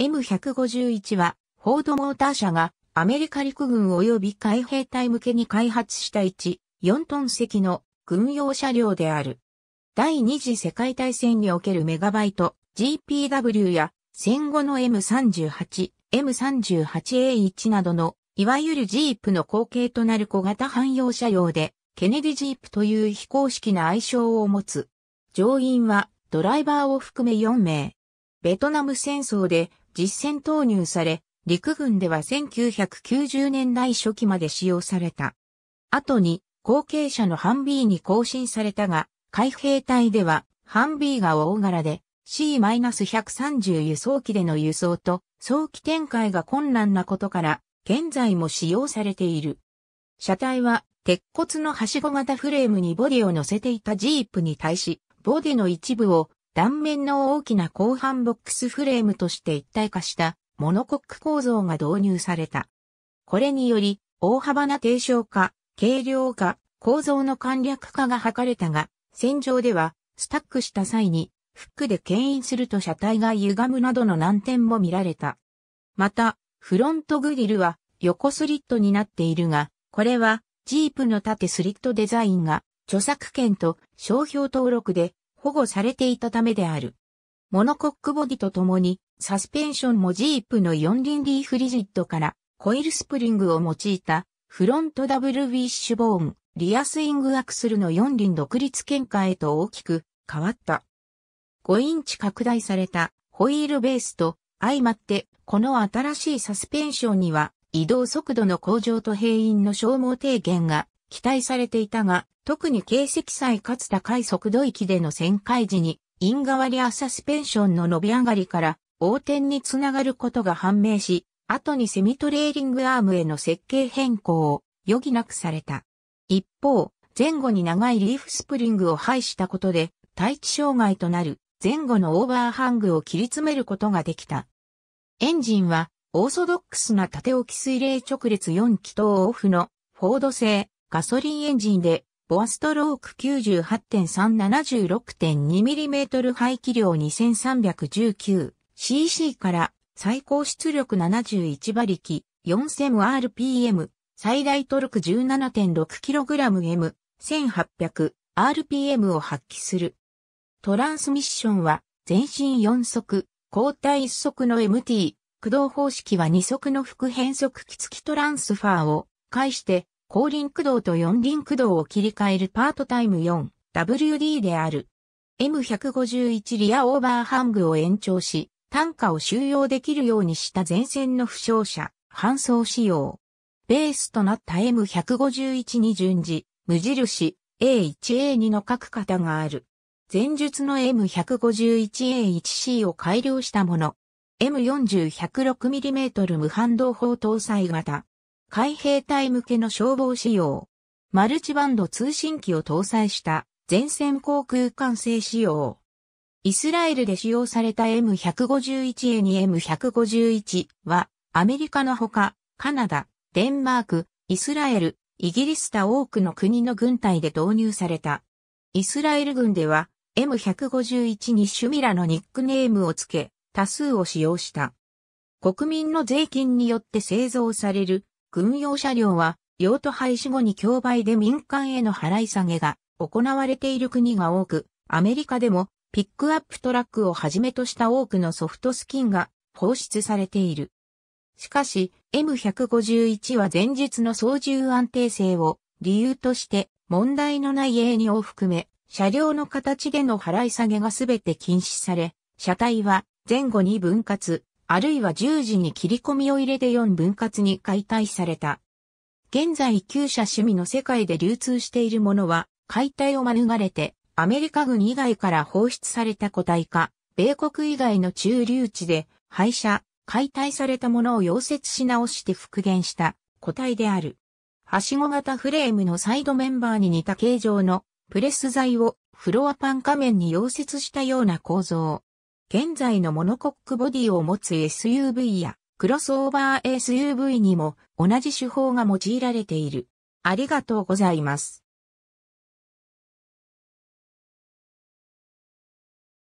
M151 は、フォードモーター社がアメリカ陸軍及び海兵隊向けに開発した1、4トン席の軍用車両である。第二次世界大戦におけるメガバイト、GPW や戦後の M38、M38A1 などの、いわゆるジープの後継となる小型汎用車両で、ケネディジープという非公式な愛称を持つ。乗員はドライバーを含め4名。ベトナム戦争で実戦投入され、陸軍では1990年代初期まで使用された。後に後継者のハンビーに更新されたが、海兵隊ではハンビーが大柄で C-130 輸送機での輸送と早期展開が困難なことから現在も使用されている。車体は鉄骨のはしご型フレームにボディを乗せていたジープに対し、ボディの一部を断面の大きな後半ボックスフレームとして一体化したモノコック構造が導入された。これにより、大幅な低床化、軽量化、構造の簡略化が図れたが、戦場では、スタックした際に、フックで牽引すると車体が歪むなどの難点も見られた。また、フロントグリルは横スリットになっているが、これは、ジープの縦スリットデザインが、著作権と商標登録で保護されていたためである。モノコックボディとともにサスペンションもジープの四輪リーフリジットからコイルスプリングを用いたフロントダブルウィッシュボーン、リアスイングアクスルの四輪独立懸架へと大きく変わった。5インチ拡大されたホイールベースと相まってこの新しいサスペンションには移動速度の向上と兵員の消耗低減が期待されていたが、特に形積載かつ高い速度域での旋回時に、イン側リアサスペンションの伸び上がりから横転につながることが判明し、後にセミトレーリングアームへの設計変更を余儀なくされた。一方、前後に長いリーフスプリングを配したことで、対地障害となる前後のオーバーハングを切り詰めることができた。エンジンはオーソドックスな縦置き水冷直列4気筒 OHV のフォード製ガソリンエンジンでボアストローク 98.376.2mm 排気量2319 cc から最高出力71馬力 4000rpm 最大トルク 17.6kgm 1800rpm を発揮する。トランスミッションは全身4速、交代1速の MT、駆動方式は2速の副変速機付きトランスファーを介して後輪駆動と四輪駆動を切り替えるパートタイム 4WD である。M151 リアオーバーハングを延長し、単価を収容できるようにした前線の負傷者、搬送仕様。ベースとなった M151 に順次、無印 A1A2 の各型がある。前述の M151A1C を改良したもの。M40-106mm 無反動砲搭載型。海兵隊向けの消防仕様。マルチバンド通信機を搭載した前線航空管制仕様。イスラエルで使用された M151A に M151 は、アメリカのほか、カナダ、デンマーク、イスラエル、イギリス他多くの国の軍隊で導入された。イスラエル軍では、M151 にシュミラのニックネームをつけ、多数を使用した。国民の税金によって製造される軍用車両は、用途廃止後に競売で民間への払い下げが行われている国が多く、アメリカでもピックアップトラックをはじめとした多くのソフトスキンが放出されている。しかし、M151 は前述の操縦安定性を理由として問題のない A2 を含め、車両の形での払い下げがすべて禁止され、車体は前後に分割、あるいは十字に切り込みを入れて4分割に解体された。現在旧車趣味の世界で流通しているものは、解体を免れてアメリカ軍以外から放出された個体か、米国以外の中流地で廃車、解体されたものを溶接し直して復元した個体である。はしご型フレームのサイドメンバーに似た形状のプレス材をフロアパン仮面に溶接したような構造。現在のモノコックボディを持つ SUV やクロスオーバー SUV にも同じ手法が用いられている。ありがとうございます。